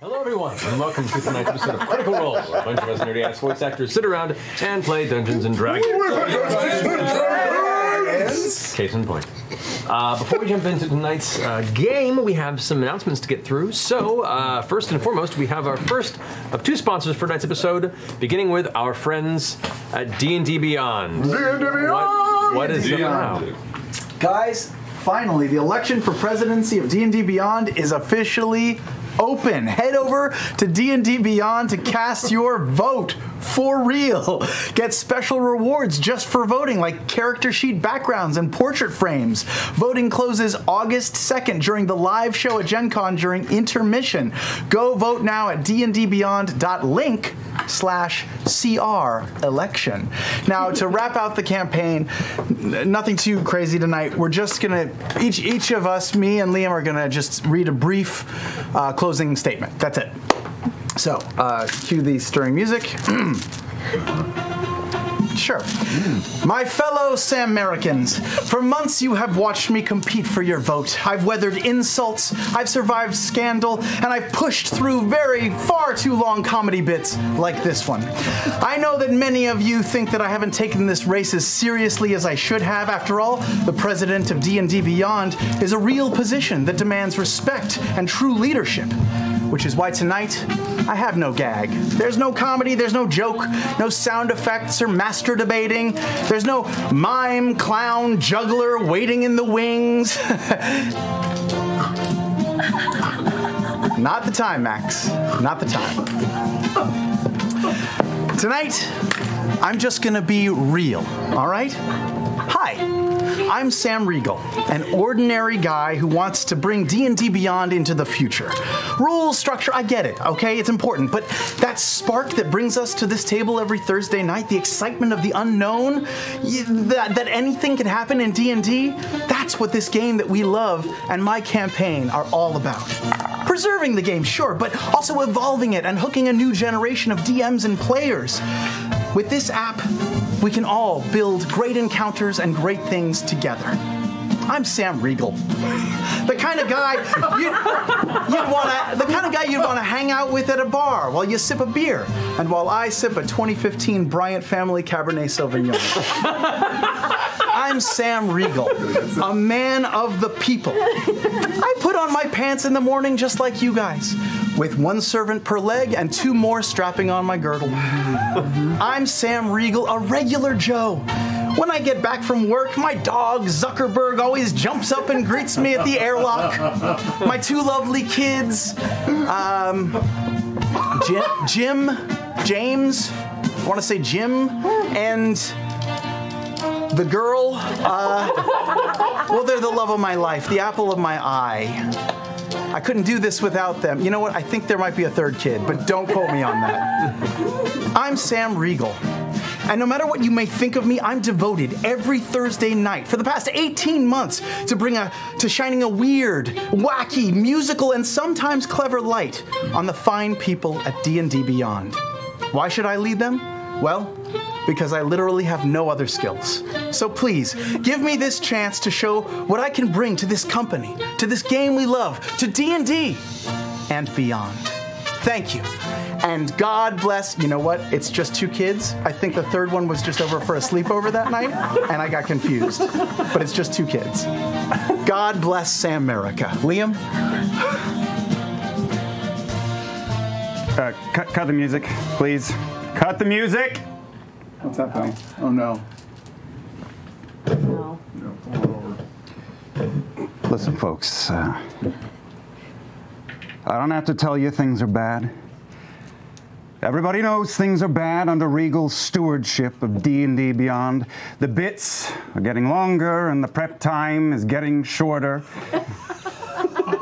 Hello, everyone, and welcome to tonight's episode of Critical Role. where A bunch of us nerdy ass voice actors sit around and play Dungeons and Dragons. Case in point. Uh, before we jump into tonight's uh, game, we have some announcements to get through. So, uh, first and foremost, we have our first of two sponsors for tonight's episode, beginning with our friends at D&D Beyond. D&D What, what is Beyond. now? Guys, finally, the election for presidency of D&D Beyond is officially open. Head over to D&D Beyond to cast your vote for real. Get special rewards just for voting like character sheet backgrounds and portrait frames. Voting closes August 2nd during the live show at Gen Con during intermission. Go vote now at dndbeyond.link slash CR election. Now, to wrap out the campaign, nothing too crazy tonight. We're just gonna, each, each of us, me and Liam, are gonna just read a brief uh, closing statement. That's it. So, uh, cue the stirring music. Sure. My fellow Sam-Americans, for months you have watched me compete for your vote. I've weathered insults, I've survived scandal, and I've pushed through very far too long comedy bits like this one. I know that many of you think that I haven't taken this race as seriously as I should have. After all, the president of D&D Beyond is a real position that demands respect and true leadership which is why tonight I have no gag. There's no comedy, there's no joke, no sound effects or master debating. There's no mime, clown, juggler waiting in the wings. Not the time, Max. Not the time. Tonight, I'm just gonna be real, all right? Hi, I'm Sam Riegel, an ordinary guy who wants to bring D&D Beyond into the future. Rules, structure, I get it, okay? It's important, but that spark that brings us to this table every Thursday night, the excitement of the unknown, that, that anything can happen in D&D, that's what this game that we love and my campaign are all about. Preserving the game, sure, but also evolving it and hooking a new generation of DMs and players. With this app, we can all build great encounters and great things together. I'm Sam Riegel, the kind of guy you'd, you'd want to, the kind of guy you'd want to hang out with at a bar while you sip a beer, and while I sip a 2015 Bryant Family Cabernet Sauvignon. I'm Sam Riegel, a man of the people. I put on my pants in the morning just like you guys, with one servant per leg and two more strapping on my girdle. I'm Sam Riegel, a regular Joe. When I get back from work, my dog Zuckerberg always jumps up and greets me at the airlock. My two lovely kids, um, Jim, Jim James, I want to say Jim, and the girl, uh, well, they're the love of my life, the apple of my eye. I couldn't do this without them. You know what? I think there might be a third kid, but don't quote me on that. I'm Sam Riegel. And no matter what you may think of me, I'm devoted every Thursday night for the past 18 months to bring a to shining a weird, wacky, musical, and sometimes clever light on the fine people at D&D Beyond. Why should I lead them? Well, because I literally have no other skills. So please, give me this chance to show what I can bring to this company, to this game we love, to D&D and beyond. Thank you. And God bless, you know what? It's just two kids. I think the third one was just over for a sleepover that night, and I got confused. But it's just two kids. God bless Sam America. Liam? Uh, cut, cut the music, please. Cut the music. What's happening? Oh no. No. Listen, folks. Uh, I don't have to tell you things are bad. Everybody knows things are bad under Riegel's stewardship of D&D Beyond. The bits are getting longer and the prep time is getting shorter.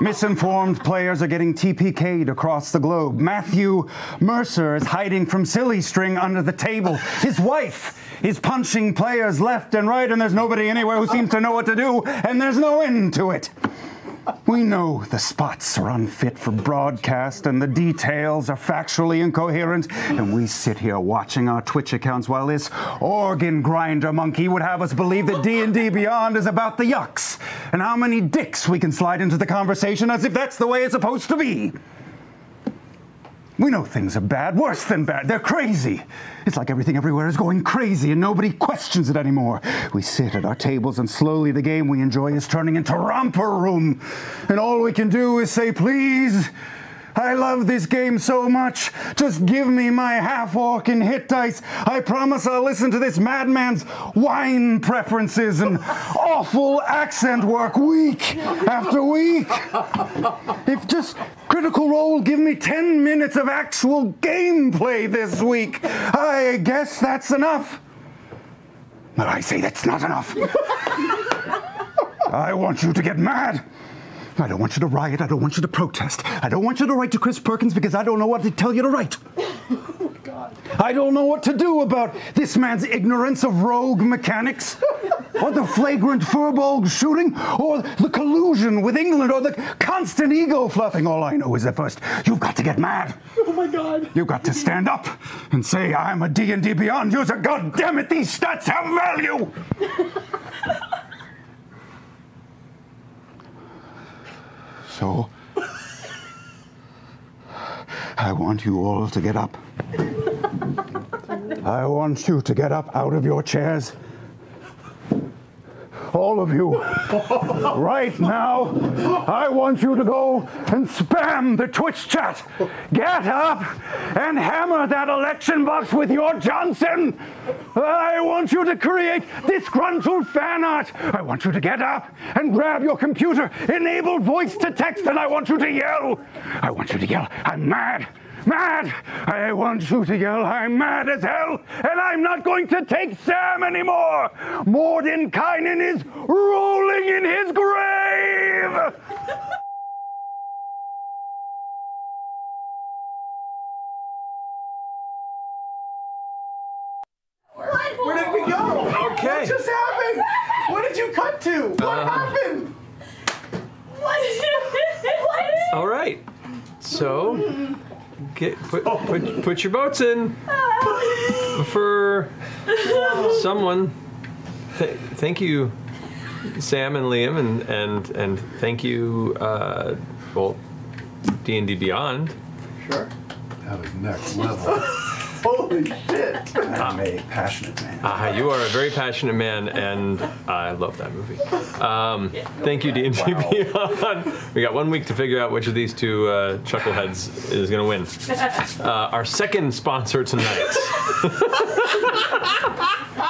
Misinformed players are getting TPK'd across the globe. Matthew Mercer is hiding from Silly String under the table. His wife is punching players left and right, and there's nobody anywhere who seems to know what to do, and there's no end to it. We know the spots are unfit for broadcast and the details are factually incoherent, and we sit here watching our Twitch accounts while this organ grinder monkey would have us believe that D&D Beyond is about the yucks and how many dicks we can slide into the conversation as if that's the way it's supposed to be. We know things are bad, worse than bad. They're crazy. It's like everything everywhere is going crazy and nobody questions it anymore. We sit at our tables and slowly the game we enjoy is turning into romper room. And all we can do is say, please, I love this game so much. Just give me my half orc and hit dice. I promise I'll listen to this madman's wine preferences and awful accent work week after week. If just Critical Role give me 10 minutes of actual gameplay this week, I guess that's enough. But I say that's not enough. I want you to get mad. I don't want you to riot. I don't want you to protest. I don't want you to write to Chris Perkins because I don't know what to tell you to write. I don't know what to do about this man's ignorance of rogue mechanics, or the flagrant furball shooting, or the collusion with England, or the constant ego fluffing. All I know is that first, you've got to get mad. Oh my god. You've got to stand up and say, I'm a D&D Beyond user. God damn it, these stats have value. So, I want you all to get up. I want you to get up out of your chairs. All of you, right now, I want you to go and spam the Twitch chat. Get up and hammer that election box with your Johnson. I want you to create disgruntled fan art. I want you to get up and grab your computer, enable voice to text, and I want you to yell. I want you to yell, I'm mad. Mad! I want you to yell, I'm mad as hell, and I'm not going to take Sam anymore! Mordenkainen is rolling in his grave! Where did we go? Okay. What just happened? What did you cut to? What Uh, happened? What? what? All right. So, get put put, put your boats in for someone. Th- thank you, Sam and Liam, and and and thank you, uh, well, D and D Beyond. Sure. That was next level. Holy shit. I'm a passionate man. Uh, you are a very passionate man, and I love that movie. Um, thank you, D and D Beyond. We got one week to figure out which of these two uh, chuckleheads is going to win. Uh, our second sponsor tonight.